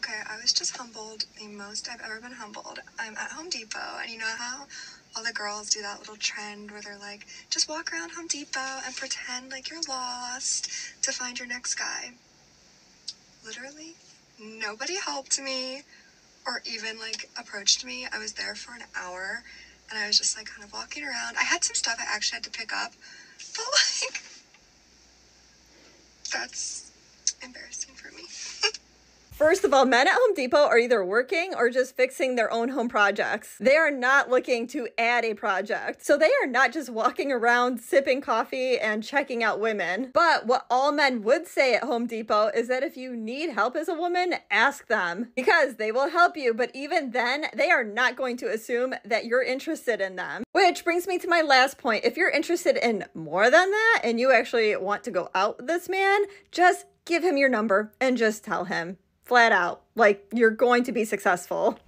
Okay, I was just humbled the most I've ever been humbled. I'm at Home Depot, and you know how all the girls do that little trend where they're like, just walk around Home Depot and pretend like you're lost to find your next guy. Literally, nobody helped me or even like approached me. I was there for an hour and I was just like kind of walking around. I had some stuff I actually had to pick up, but like, that's embarrassing for me. First of all, men at Home Depot are either working or just fixing their own home projects. They are not looking to add a project. So they are not just walking around sipping coffee and checking out women. But what all men would say at Home Depot is that if you need help as a woman, ask them because they will help you. But even then, they are not going to assume that you're interested in them. Which brings me to my last point. If you're interested in more than that and you actually want to go out with this man, just give him your number and just tell him flat out. Like, you're going to be successful.